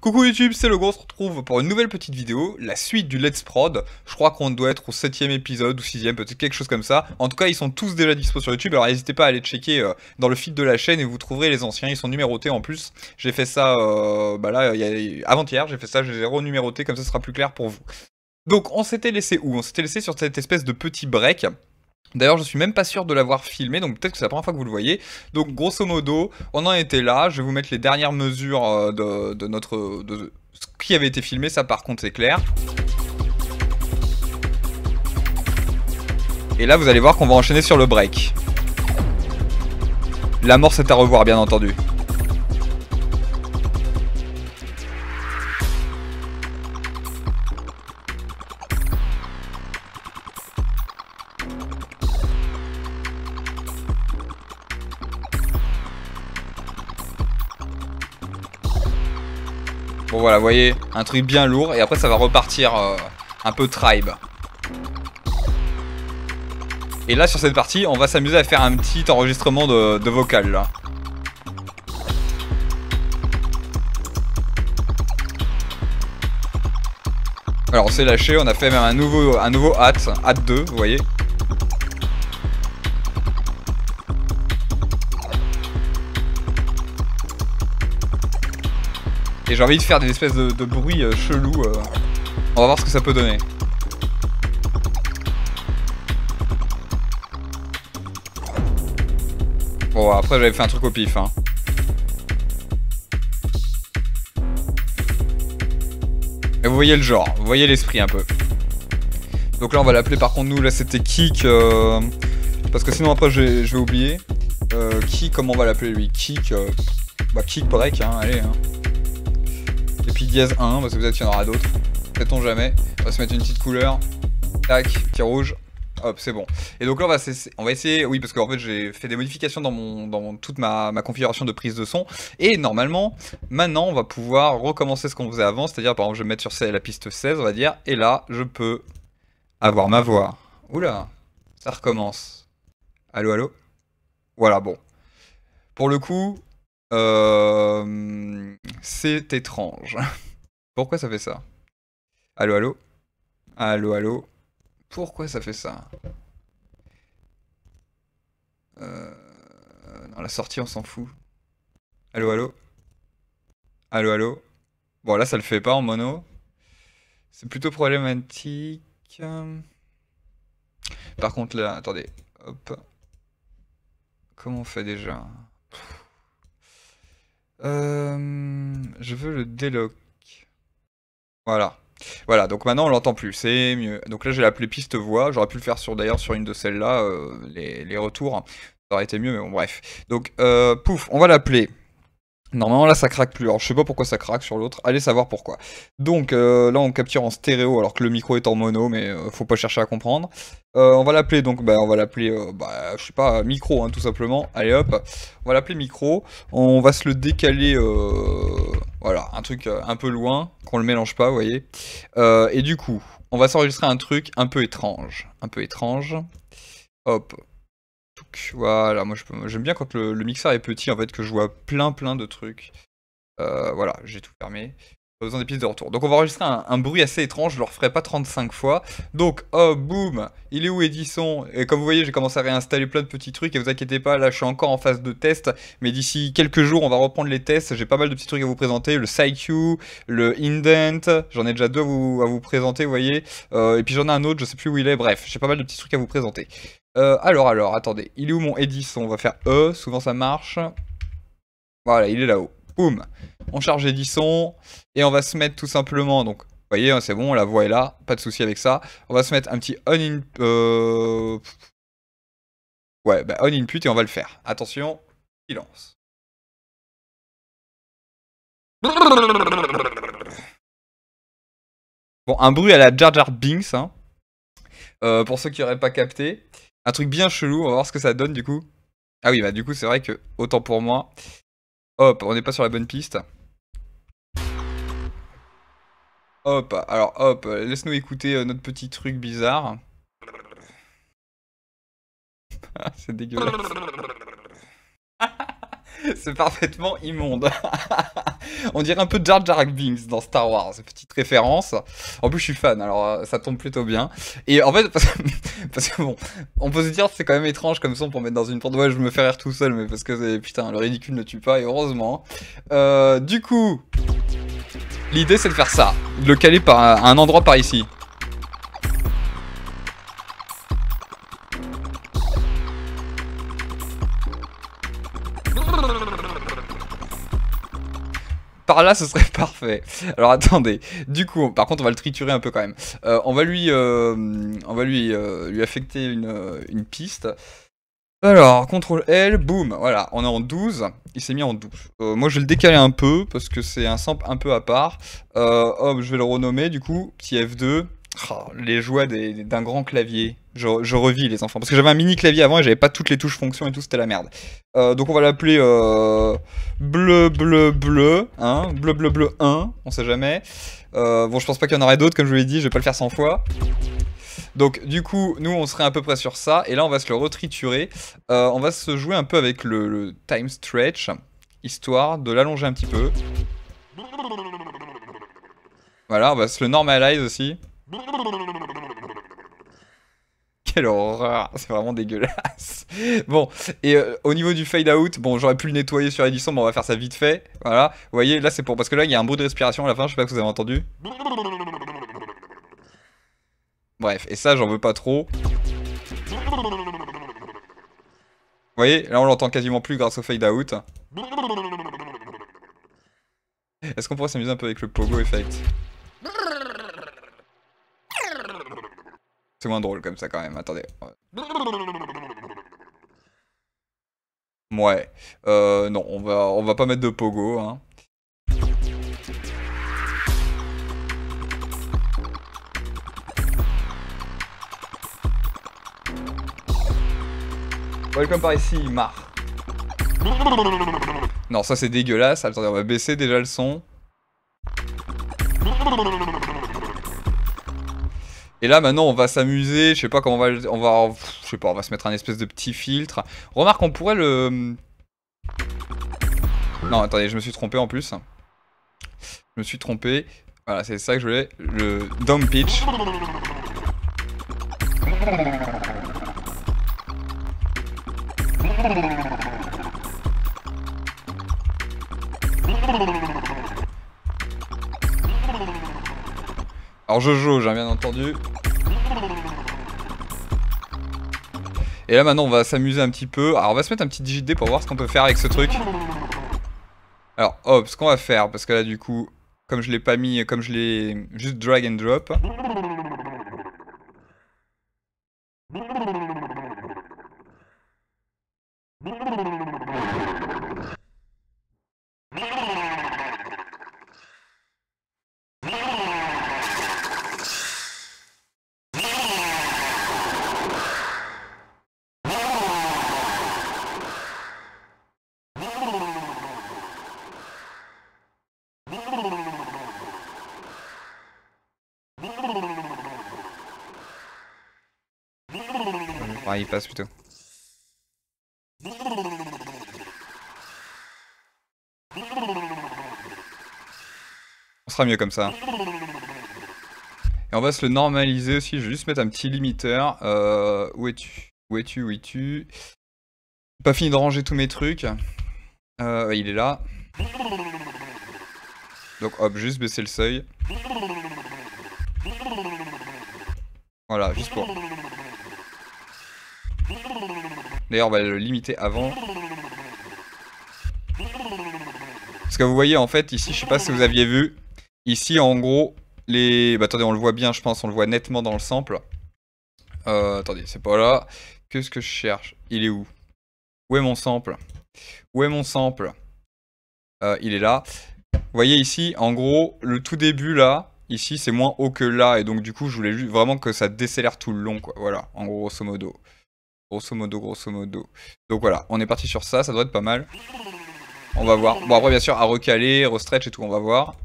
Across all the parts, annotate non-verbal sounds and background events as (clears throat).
Coucou YouTube, c'est le gros, on se retrouve pour une nouvelle petite vidéo, la suite du Let's Prod. Je crois qu'on doit être au 7 épisode ou 6 peut-être quelque chose comme ça. En tout cas, ils sont tous déjà dispo sur YouTube, alors n'hésitez pas à aller checker euh, dans le feed de la chaîne et vous trouverez les anciens, ils sont numérotés en plus. J'ai fait ça, euh, bah là, avant-hier, j'ai fait ça, je les ai renumérotés, comme ça sera plus clair pour vous. Donc on s'était laissé où? On s'était laissé sur cette espèce de petit break. D'ailleurs, je suis même pas sûr de l'avoir filmé, donc peut-être que c'est la première fois que vous le voyez. Donc, grosso modo, on en était là. Je vais vous mettre les dernières mesures euh, de, notre, de ce qui avait été filmé. Ça, par contre, c'est clair. Et là, vous allez voir qu'on va enchaîner sur le break. La mort, c'est à revoir, bien entendu. Bon voilà, vous voyez, un truc bien lourd et après ça va repartir euh, un peu tribe. Et là sur cette partie, on va s'amuser à faire un petit enregistrement de, vocal là. Alors on s'est lâché, on a fait même un nouveau, un nouveau hat, hat 2, vous voyez. J'ai envie de faire des espèces de, bruits euh, chelous. Euh. On va voir ce que ça peut donner. Bon, après j'avais fait un truc au pif. Hein. Mais vous voyez le genre, vous voyez l'esprit un peu. Donc là on va l'appeler par contre nous, là c'était Kick. Euh, parce que sinon après je vais, oublier. Kick, comment on va l'appeler lui? Kick. bah Kick break, hein, allez. Hein. Puis dièse 1, parce que peut-être qu'il y en aura d'autres. Sait-on jamais. On va se mettre une petite couleur. Tac, petit rouge. Hop, c'est bon. Et donc là, on va, on va essayer, oui, parce qu'en fait, j'ai fait des modifications dans, mon, dans toute ma, configuration de prise de son. Et normalement, maintenant, on va pouvoir recommencer ce qu'on faisait avant. C'est-à-dire, par exemple, je vais mettre sur la piste 16, on va dire. Et là, je peux avoir ma voix. Oula, ça recommence. Allô, allô? Voilà, bon. Pour le coup, euh, c'est étrange. (laughs) Pourquoi ça fait ça? Allô, allô? Allô, allô? Pourquoi ça fait ça? Euh... Non, la sortie, on s'en fout. Allô, allô? Allô, allô? Bon, là, ça le fait pas en mono. C'est plutôt problématique. Par contre, là, attendez. Hop. Comment on fait déjà? Euh, je veux le déloc. Voilà. Voilà, donc maintenant on l'entend plus, c'est mieux. Donc là j'ai appelé piste voix, j'aurais pu le faire sur d'ailleurs sur une de celles-là, euh, les, retours. Ça aurait été mieux, mais bon bref. Donc euh, pouf, on va l'appeler Normalement là ça craque plus, alors je sais pas pourquoi ça craque sur l'autre, allez savoir pourquoi. Donc euh, là on capture en stéréo alors que le micro est en mono mais euh, faut pas chercher à comprendre. Euh, on va l'appeler donc, bah, on va l'appeler, bah, je sais pas, micro hein, tout simplement, allez hop, on va l'appeler micro, on va se le décaler, voilà, un truc un peu loin, qu'on le mélange pas vous voyez. et du coup, on va s'enregistrer un truc un peu étrange, un peu étrange, hop, voilà, moi j'aime bien quand le, mixeur est petit en fait, que je vois plein plein de trucs. Euh, voilà, j'ai tout fermé. Pas besoin des pistes de retour. Donc on va enregistrer un, bruit assez étrange, je le referai pas 35 fois. Donc, oh boum, il est où Edison? Et comme vous voyez, j'ai commencé à réinstaller plein de petits trucs, et vous inquiétez pas, là je suis encore en phase de test, mais d'ici quelques jours on va reprendre les tests, j'ai pas mal de petits trucs à vous présenter, le SciQ, le Indent, j'en ai déjà deux à vous, présenter, vous voyez, euh, et puis j'en ai un autre, je sais plus où il est, bref, j'ai pas mal de petits trucs à vous présenter. Euh, alors, alors, attendez. Il est où mon Edison? On va faire E, souvent ça marche. Voilà, il est là-haut. Boum On charge Edison. Et on va se mettre tout simplement, donc, vous voyez, hein, c'est bon, la voix est là, pas de souci avec ça. On va se mettre un petit on in... Euh... Ouais, bah on input et on va le faire. Attention, silence. Bon, un bruit à la Jar Jar Binks, hein. Euh, pour ceux qui n'auraient pas capté. Un truc bien chelou, on va voir ce que ça donne du coup. Ah oui, bah du coup c'est vrai que, autant pour moi. Hop, on n'est pas sur la bonne piste. Hop, alors hop, laisse-nous écouter euh, notre petit truc bizarre. (laughs) c'est dégueulasse. (laughs) c'est parfaitement immonde. (laughs) On dirait un peu Jar Jar Binks dans Star Wars, petite référence. En plus, je suis fan, alors euh, ça tombe plutôt bien. Et en fait, (laughs) parce que, bon, on peut se dire c'est quand même étrange comme son pour mettre dans une porte. Ouais, je me fais rire tout seul, mais parce que putain, le ridicule ne tue pas, et heureusement. Euh, du coup, l'idée c'est de faire ça, de le caler par un endroit par ici. Par là, ce serait (laughs) parfait. Alors attendez. Du coup, par contre, on va le triturer un peu quand même. Euh, on va lui, euh, on va lui, euh, lui affecter une, une piste. Alors, CTRL L, boum, voilà, on est en 12, il s'est mis en 12. moi je vais le décaler un peu, parce que c'est un sample un peu à part. hop, je vais le renommer, du coup, petit F2, Oh, les joies d'un grand clavier. Je, revis les enfants. Parce que j'avais un mini clavier avant et j'avais pas toutes les touches fonctions et tout, c'était la merde. Euh, donc on va l'appeler euh, bleu bleu bleu, hein, bleu bleu bleu 1, on sait jamais. Euh, bon je pense pas qu'il y en aurait d'autres comme je vous l'ai dit, je vais pas le faire 100 fois. Donc du coup, nous on serait à peu près sur ça, et là on va se le retriturer. on va se jouer un peu avec le, le time stretch, histoire de l'allonger un petit peu. Voilà, on va se le normalize aussi. Quelle horreur, c'est vraiment dégueulasse. Bon, et euh, au niveau du fade out, bon, j'aurais pu le nettoyer sur Edison, mais on va faire ça vite fait. Voilà, vous voyez, là c'est pour parce que là il y a un bruit de respiration à la fin, je sais pas si vous avez entendu. Bref, et ça j'en veux pas trop. Vous voyez, là on l'entend quasiment plus grâce au fade out. Est-ce qu'on pourrait s'amuser un peu avec le pogo effect? C'est moins drôle comme ça quand même, attendez. Ouais. Euh, non, on va, on va pas mettre de pogo, hein. Welcome par ici, Mar. Non, ça c'est dégueulasse. Attendez, on va baisser déjà le son. Et là maintenant on va s'amuser, je sais pas comment on va, je sais pas, on va se mettre un espèce de petit filtre. Remarque, on pourrait le... Non, attendez, je me suis trompé en plus. Je me suis trompé. Voilà, c'est ça que je voulais. Le down pitch. Alors je jauge, bien entendu. Et là maintenant on va s'amuser un petit peu. Alors on va se mettre un petit digit D pour voir ce qu'on peut faire avec ce truc. Alors hop, ce qu'on va faire, parce que là du coup, comme je l'ai pas mis, comme je l'ai juste drag and drop. Il passe plutôt. On sera mieux comme ça. Et on va se le normaliser aussi. Je vais juste mettre un petit limiteur. Euh, où es-tu? Où es-tu? Où es-tu? Pas fini de ranger tous mes trucs. Euh, il est là. Donc hop, juste baisser le seuil. Voilà, juste pour... D'ailleurs, on va le limiter avant. Parce que vous voyez, en fait, ici, je sais pas si vous aviez vu. Ici, en gros, les... Bah, attendez, on le voit bien, je pense, on le voit nettement dans le sample. Euh, attendez, c'est pas là. Qu'est-ce que je cherche? Il est où? Où est mon sample? Où est mon sample? Euh, Il est là. Vous voyez ici, en gros, le tout début, là, ici, c'est moins haut que là. Et donc, du coup, je voulais vraiment que ça décélère tout le long, quoi. Voilà, en grosso modo. Grosso modo, grosso modo. Donc voilà, on est parti sur ça, ça doit être pas mal. On va voir. Bon après bien sûr à recaler, restretch et tout, on va voir.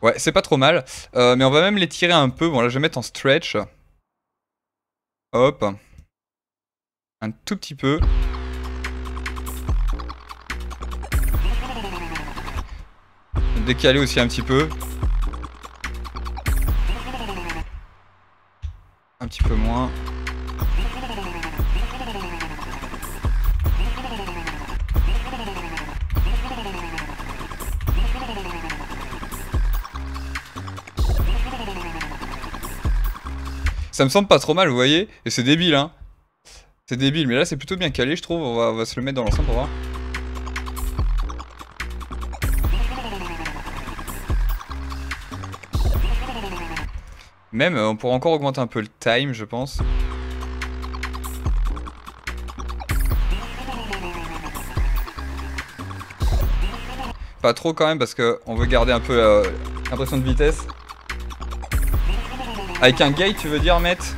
Ouais, c'est pas trop mal. Euh, mais on va même les tirer un peu. Bon là je vais mettre en stretch. Hop. Un tout petit peu. Décaler aussi un petit peu. Ça me semble pas trop mal, vous voyez Et c'est débile, hein. C'est débile, mais là c'est plutôt bien calé, je trouve. On va, se le mettre dans l'ensemble pour voir. Même, on pourra encore augmenter un peu le time, je pense. Pas trop quand même, parce qu'on veut garder un peu euh, l'impression de vitesse. Avec un gate, tu veux dire, mettre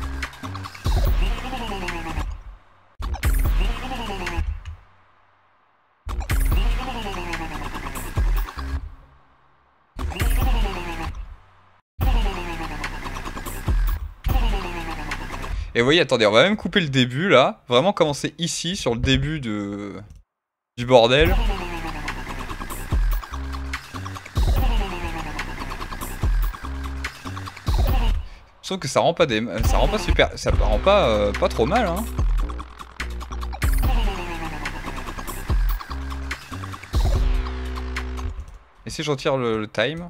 Et vous voyez, attendez, on va même couper le début là. Vraiment commencer ici, sur le début de... du bordel. Trouve que ça rend pas des, ça rend pas super, ça rend pas euh, pas trop mal hein. Et si je retire le, time?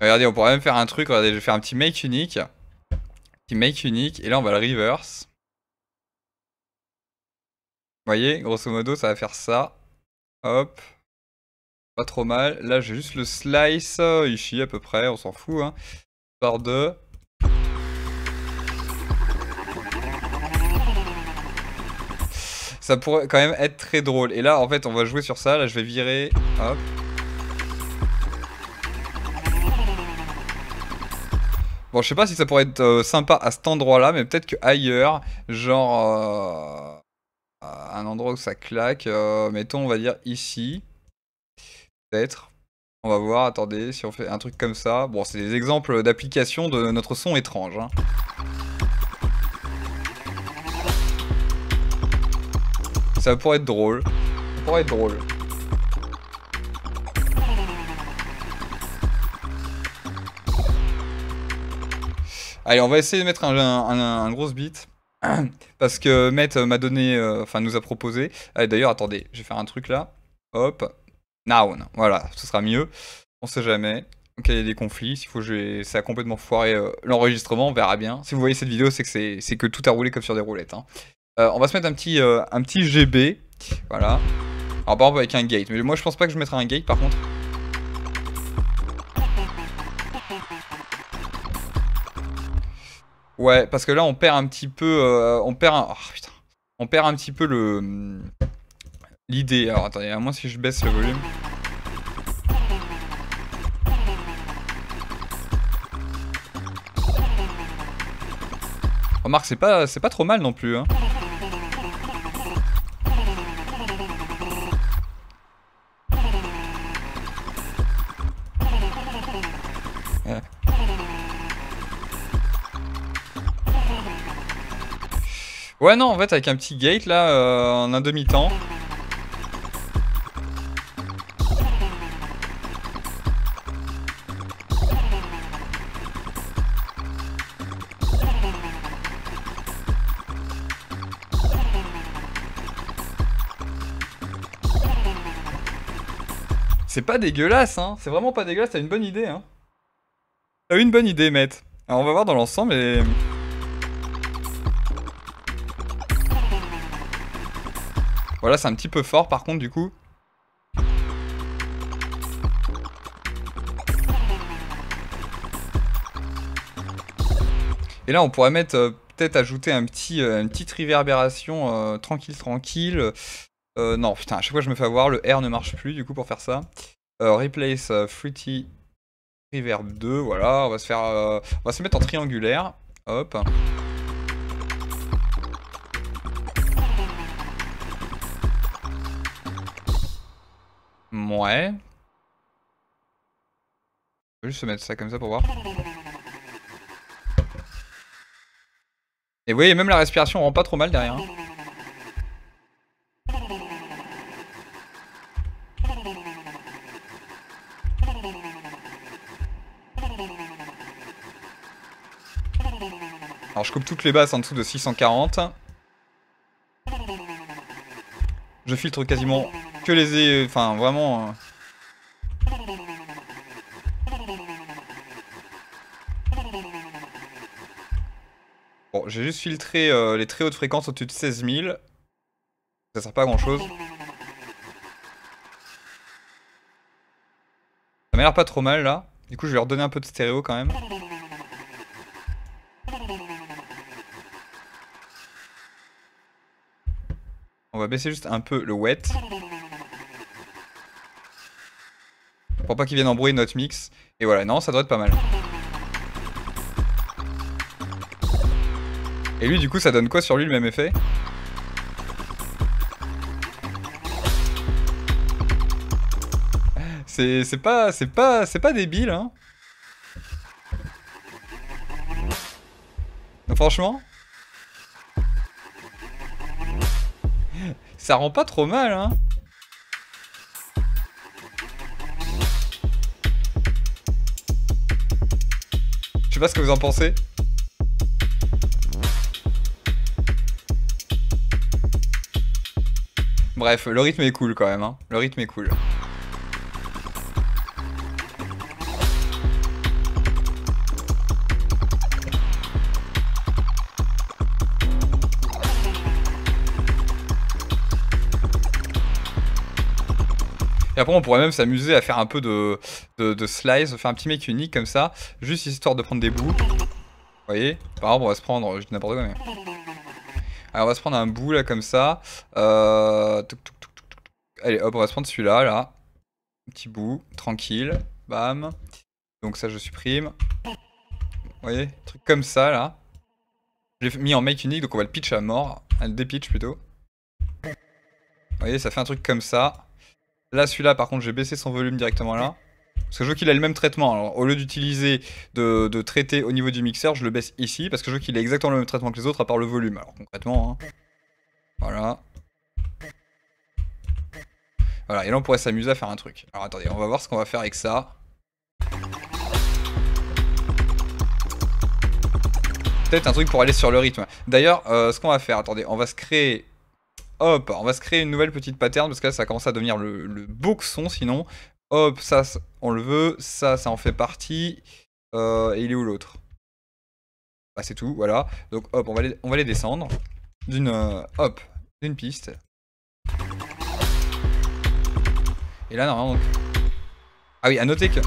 Regardez, on pourrait même faire un truc, regardez, je vais faire un petit make unique. Petit make unique, et là on va le reverse voyez, grosso modo, ça va faire ça. Hop. Pas trop mal. Là, j'ai juste le slice euh, ici, à peu près, on s'en fout. Hein. Par deux. Ça pourrait quand même être très drôle. Et là, en fait, on va jouer sur ça. Là, je vais virer. Hop. Bon, je sais pas si ça pourrait être euh, sympa à cet endroit-là, mais peut-être que ailleurs, genre... Euh, un endroit où ça claque. Euh, mettons, on va dire ici. Peut-être. On va voir, attendez, si on fait un truc comme ça. Bon, c'est des exemples d'application de notre son étrange. Hein. Ça pourrait être drôle. Ça pourrait être drôle. Allez, on va essayer de mettre un, gros beat. (clears throat) Parce que Matt m'a donné, euh, enfin nous a proposé. D'ailleurs, attendez, je vais faire un truc là. Hop, noun. Voilà, ce sera mieux. On sait jamais. Donc il y a des conflits. S'il faut, ça a complètement foiré euh, l'enregistrement. On verra bien. Si vous voyez cette vidéo, c'est que c'est que tout a roulé comme sur des roulettes. Hein. Euh, on va se mettre un petit, un petit GB. Voilà. Alors par exemple avec un gate. Mais moi je pense pas que je mettrai un gate par contre. Ouais, parce que là, on perd un petit peu... Euh, on perd un... Oh, putain. On perd un petit peu le... L'idée. Alors, attendez, à moins si je baisse le volume. Remarque, c'est pas, c'est pas trop mal non plus. Hein. Ouais, non, en fait, avec un petit gate, là, euh, en un demi-temps. C'est pas dégueulasse, hein. C'est vraiment pas dégueulasse, t'as une bonne idée, hein. T'as une bonne idée, mec. Alors, on va voir dans l'ensemble et... Voilà, c'est un petit peu fort par contre du coup. Et là, on pourrait mettre, euh, peut-être ajouter un petit, euh, une petite réverbération euh, tranquille, tranquille. non, putain, à chaque fois je me fais avoir, le R ne marche plus du coup pour faire ça. replace Fruity Reverb 2, voilà, on va se faire, on va se mettre en triangulaire. Hop. Ouais. Je vais juste mettre ça comme ça pour voir. Et vous voyez, même la respiration rend pas trop mal derrière. hein. Alors je coupe toutes les basses en dessous de 640. Je filtre quasiment que les... é- Enfin, vraiment... euh, Bon, j'ai juste filtré euh, les très hautes fréquences au-dessus de 16 000. Ça sert pas à grand chose. Ça m'a l'air pas trop mal là. Du coup, je vais leur donner un peu de stéréo quand même. On va baisser juste un peu le wet. Pour pas qu'il vienne embrouiller notre mix. Et voilà, non, ça doit être pas mal. Et lui, du coup, ça donne quoi sur lui le même effet? C'est pas c'est pas c'est pas débile hein. Franchement, ça rend pas trop mal hein. Sais pas ce que vous en pensez. Bref, le rythme est cool quand même hein. Le rythme est cool. Après, on pourrait même s'amuser à faire un peu de, de, slice, faire un petit mec unique comme ça, juste histoire de prendre des bouts. Vous voyez Par exemple, on va se prendre, je dis n'importe quoi, mais. Alors, on va se prendre un bout là comme ça. Euh... Allez, hop, on va se prendre celui-là, là. Un petit bout, tranquille. Bam. Donc, ça, je supprime. Vous voyez Truc comme ça, là. Je l'ai mis en make unique, donc on va le pitch à mort. Un dépitch plutôt. Vous voyez, ça fait un truc comme ça. Là, celui-là, par contre, j'ai baissé son volume directement là. Parce que je veux qu'il ait le même traitement. Alors, au lieu d'utiliser de, traiter au niveau du mixeur, je le baisse ici. Parce que je veux qu'il ait exactement le même traitement que les autres, à part le volume. Alors, concrètement, hein. Voilà. Voilà, et là, on pourrait s'amuser à faire un truc. Alors, attendez, on va voir ce qu'on va faire avec ça. Peut-être un truc pour aller sur le rythme. D'ailleurs, euh, ce qu'on va faire, attendez, on va se créer Hop, on va se créer une nouvelle petite pattern parce que là ça commence à devenir le, le son sinon. Hop, ça on le veut, ça ça en fait partie. Euh, et il est où l'autre? Bah c'est tout, voilà. Donc hop, on va les, descendre d'une euh, hop, d'une piste. Et là normalement. Ah oui, à noter que...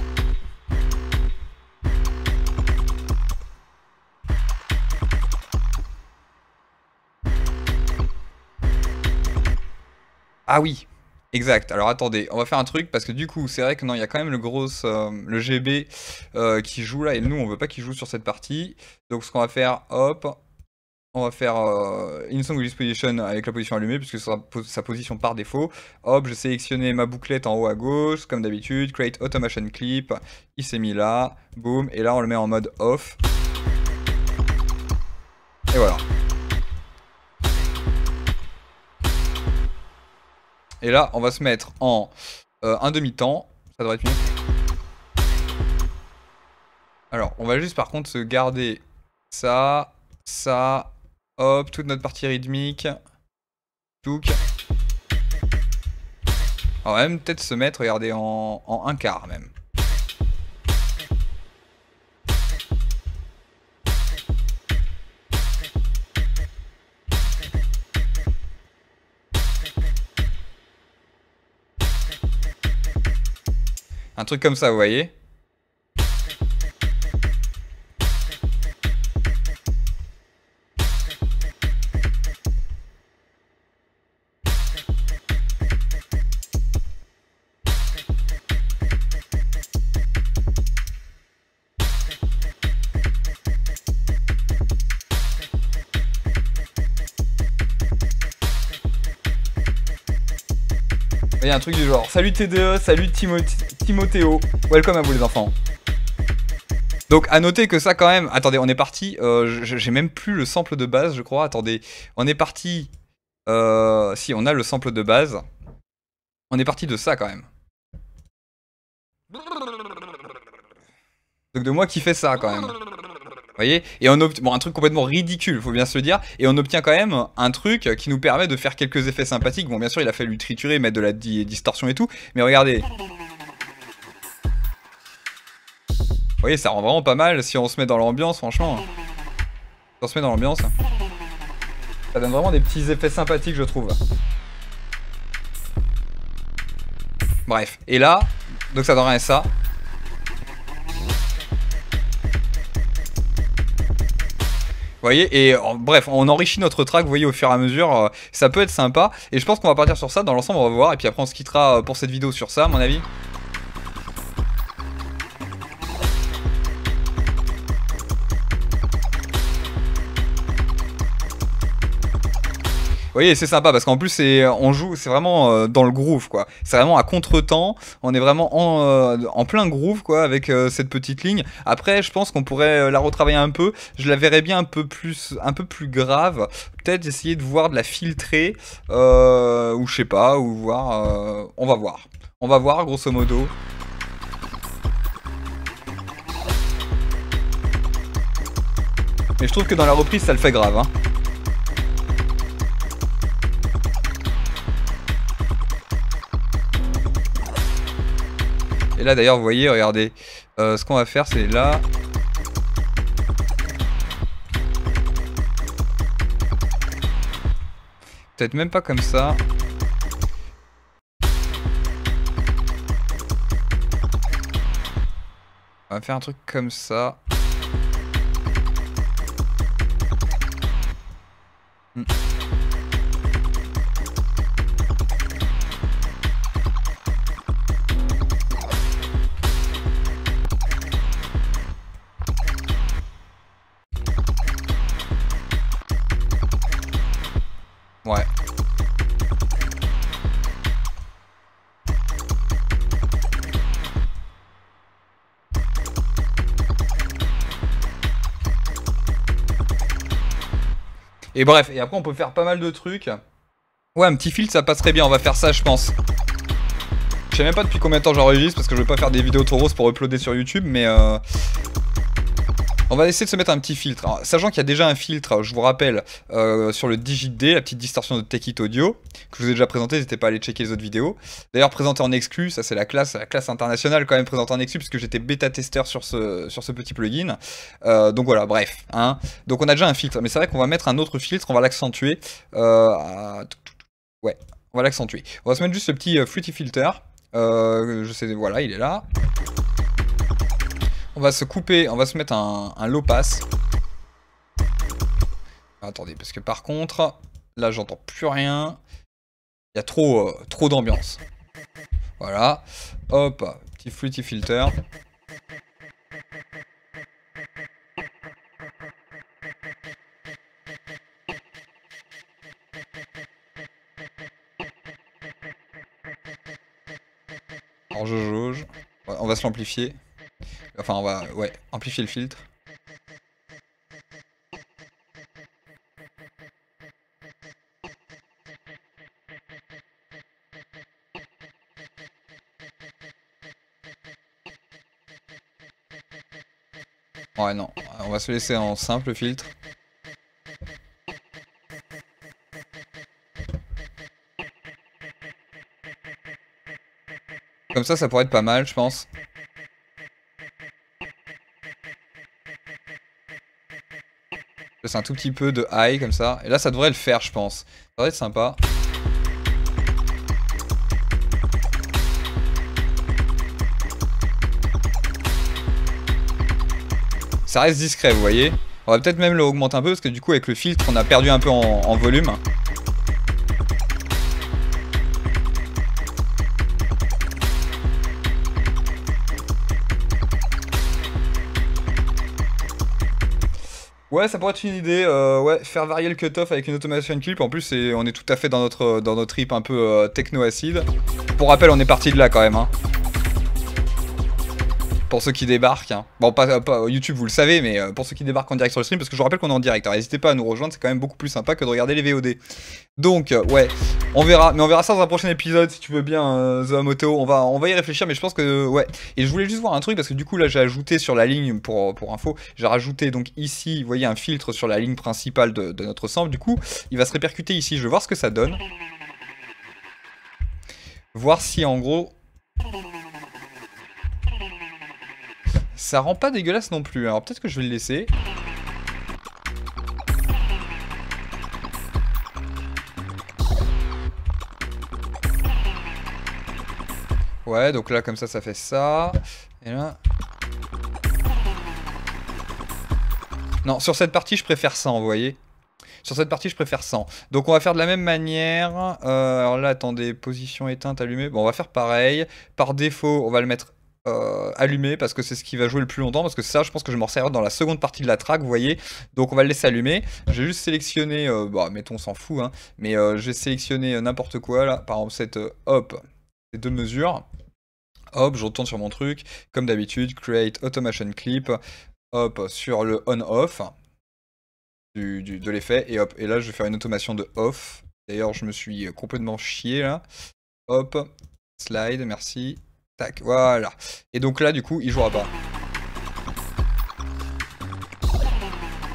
Ah oui, exact. Alors attendez, on va faire un truc parce que du coup, c'est vrai que non, il y a quand même le gros, euh, le GB euh, qui joue là et nous, on veut pas qu'il joue sur cette partie. Donc ce qu'on va faire, hop, on va faire euh, in song release position avec la position allumée puisque ce sera po- sa position par défaut. Hop, j'ai sélectionné ma bouclette en haut à gauche comme d'habitude, create automation clip. Il s'est mis là, boom, et là on le met en mode off. Et voilà. Et là, on va se mettre en euh, un demi-temps. Ça devrait être mieux. Alors, on va juste par contre se garder ça, ça, hop, toute notre partie rythmique. Touk. On va même peut-être se mettre, regardez, en, en un quart même. Un truc comme ça, vous voyez Il y a un truc du genre. Salut TDE, salut Timothy, Timothéo. Welcome à vous les enfants. Donc à noter que ça quand même... Attendez, on est parti... Euh, j'ai même plus le sample de base, je crois. Attendez, on est parti... Euh, si, on a le sample de base. On est parti de ça quand même. Donc de moi qui fais ça quand même. Vous voyez? Et on obtient, bon, un truc complètement ridicule, faut bien se le dire. Et on obtient quand même un truc qui nous permet de faire quelques effets sympathiques. Bon, bien sûr, il a fallu triturer, mettre de la distorsion et tout. Mais regardez. Voyez, ça rend vraiment pas mal si on se met dans l'ambiance, franchement. Si on se met dans l'ambiance. Ça donne vraiment des petits effets sympathiques, je trouve. Bref. Et là, donc ça donnerait ça. Vous voyez, et bref, on enrichit notre track, vous voyez, au fur et à mesure, euh, ça peut être sympa, et je pense qu'on va partir sur ça, dans l'ensemble on va voir, et puis après on se quittera euh, pour cette vidéo sur ça, à mon avis. Voyez, c'est sympa parce qu'en plus, c'est, on joue, c'est vraiment euh, dans le groove, quoi. C'est vraiment à contre-temps. On est vraiment en, euh, plein groove, quoi, avec euh, cette petite ligne. Après, je pense qu'on pourrait la retravailler un peu. Je la verrais bien un peu plus, un peu plus grave. Peut-être essayer de voir de la filtrer, ou je sais pas, ou voir. on va voir. On va voir, grosso modo. Mais je trouve que dans la reprise, ça le fait grave, hein. Et là d'ailleurs vous voyez, regardez, euh, ce qu'on va faire c'est là. Peut-être même pas comme ça. On va faire un truc comme ça. Hmm. Et bref, et après on peut faire pas mal de trucs. Ouais, un petit filtre ça passerait bien, on va faire ça je pense. Je sais même pas depuis combien de temps j'enregistre parce que je vais pas faire des vidéos trop grosses pour uploader sur YouTube, mais euh, on va essayer de se mettre un petit filtre. sachant qu'il y a déjà un filtre, je vous rappelle, euh, sur le DigiD, la petite distorsion de Take Audio, que je vous ai déjà présenté, n'hésitez pas à aller checker les autres vidéos. D'ailleurs, présenté en exclu, ça c'est la classe, la classe internationale quand même présentée en exclu, puisque j'étais bêta-testeur sur ce, sur ce petit plugin. Euh, donc voilà, bref. Hein. Donc on a déjà un filtre, mais c'est vrai qu'on va mettre un autre filtre, on va l'accentuer. Euh, ouais, on va l'accentuer. On va se mettre juste ce petit Fruity Filter. je sais, voilà, il est là. On va se couper, on va se mettre un, low pass. Attendez, parce que par contre, là j'entends plus rien. Il y a trop, euh, trop d'ambiance. Voilà. Hop, petit fruity filter. Alors je jauge. On va se l'amplifier. Enfin, on va ouais, amplifier le filtre. Ouais, non, on va se laisser en simple filtre. Comme ça, ça pourrait être pas mal, je pense. C'est un tout petit peu de high comme ça. Et là, ça devrait le faire, je pense. Ça devrait être sympa. Ça reste discret, vous voyez. On va peut-être même l'augmenter un peu, parce que du coup, avec le filtre, on a perdu un peu en volume. Ouais, ça pourrait être une idée. euh, faire varier le cutoff avec une automation clip. En plus, on est tout à fait dans notre, dans notre trip un peu euh, techno-acide. Pour rappel, on est parti de là quand même. Hein. Pour ceux qui débarquent. hein. Bon, pas, pas YouTube, vous le savez, mais euh, pour ceux qui débarquent en direct sur le stream, parce que je vous rappelle qu'on est en direct. Alors, n'hésitez pas à nous rejoindre, c'est quand même beaucoup plus sympa que de regarder les VOD. Donc, euh, ouais, on verra. Mais on verra ça dans un prochain épisode, si tu veux bien, euh, Zoamoto. On va, on va y réfléchir, mais je pense que, ouais. Et je voulais juste voir un truc, parce que du coup, là, j'ai ajouté sur la ligne, pour, pour info, j'ai rajouté donc ici, vous voyez, un filtre sur la ligne principale de, de notre sample. Du coup, il va se répercuter ici. Je vais voir ce que ça donne. Voir si, en gros... Ça rend pas dégueulasse non plus. Alors peut-être que je vais le laisser. Ouais, donc là, comme ça, ça fait ça. Et là... Non, sur cette partie, je préfère 100, vous voyez sur cette partie, je préfère 100. Donc on va faire de la même manière. Euh, alors là, attendez, position éteinte, allumée. Bon, on va faire pareil. Par défaut, on va le mettre euh, allumé parce que c'est ce qui va jouer le plus longtemps. Parce que ça, je pense que je m'en servirai dans la seconde partie de la track, vous voyez. Donc on va le laisser allumer. Je vais juste sélectionner, euh, bon, mettons, on s'en fout, hein, mais euh, je vais sélectionner n'importe quoi là. Par exemple, cette, euh, hop, ces deux mesures. Hop, je retourne sur mon truc. Comme d'habitude, create automation clip. Hop, sur le on-off du, du- de l'effet. Et hop, et là, je vais faire une automation de off. D'ailleurs, je me suis complètement chié là. Hop, slide, merci. Tac, voilà. Et donc là, du coup, il jouera pas.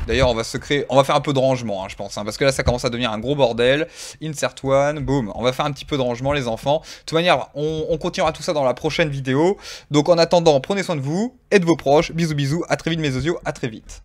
D'ailleurs, on va se créer, on va faire un peu de rangement, hein, je pense, hein, parce que là, ça commence à devenir un gros bordel. Insert one, boom. On va faire un petit peu de rangement, les enfants. De toute manière, on, on continuera tout ça dans la prochaine vidéo. Donc, en attendant, prenez soin de vous et de vos proches. Bisous, bisous. À très vite, mes osios. À très vite.